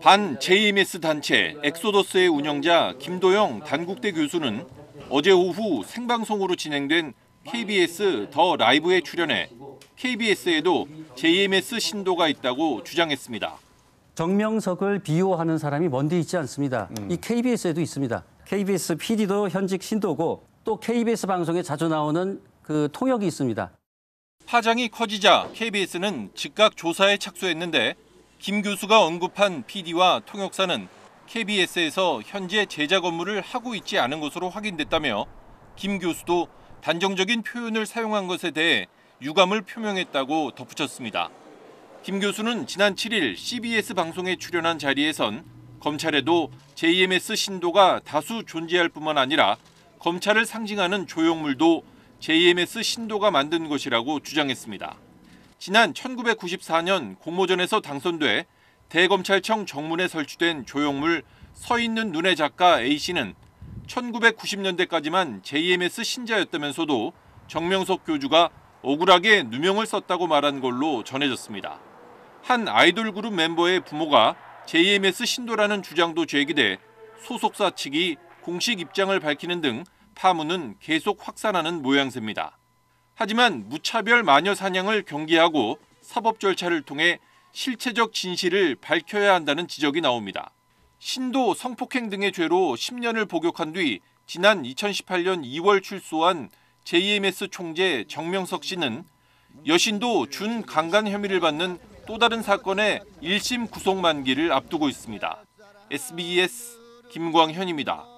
반 JMS 단체 엑소더스의 운영자 김도영 단국대 교수는 어제 오후 생방송으로 진행된 KBS 더 라이브에 출연해 KBS에도 JMS 신도가 있다고 주장했습니다. 정명석을 비호하는 사람이 먼데 있지 않습니다. 이 KBS에도 있습니다. KBS PD도 현직 신도고 또 KBS 방송에 자주 나오는 그 통역이 있습니다. 파장이 커지자 KBS는 즉각 조사에 착수했는데 김 교수가 언급한 PD와 통역사는 KBS에서 현재 제작 업무를 하고 있지 않은 것으로 확인됐다며 김 교수도 단정적인 표현을 사용한 것에 대해 유감을 표명했다고 덧붙였습니다. 김 교수는 지난 7일 CBS 방송에 출연한 자리에선 검찰에도 JMS 신도가 다수 존재할 뿐만 아니라 검찰을 상징하는 조형물도 JMS 신도가 만든 것이라고 주장했습니다. 지난 1994년 공모전에서 당선돼 대검찰청 정문에 설치된 조형물 서 있는 눈의 작가 A씨는 1990년대까지만 JMS 신자였다면서도 정명석 교주가 억울하게 누명을 썼다고 말한 걸로 전해졌습니다. 한 아이돌 그룹 멤버의 부모가 JMS 신도라는 주장도 제기돼 소속사 측이 공식 입장을 밝히는 등 파문은 계속 확산하는 모양새입니다. 하지만 무차별 마녀 사냥을 경계하고 사법 절차를 통해 실체적 진실을 밝혀야 한다는 지적이 나옵니다. 신도 성폭행 등의 죄로 10년을 복역한 뒤 지난 2018년 2월 출소한 JMS 총재 정명석 씨는 여신도 준 강간 혐의를 받는 또 다른 사건의 1심 구속 만기를 앞두고 있습니다. SBS 김광현입니다.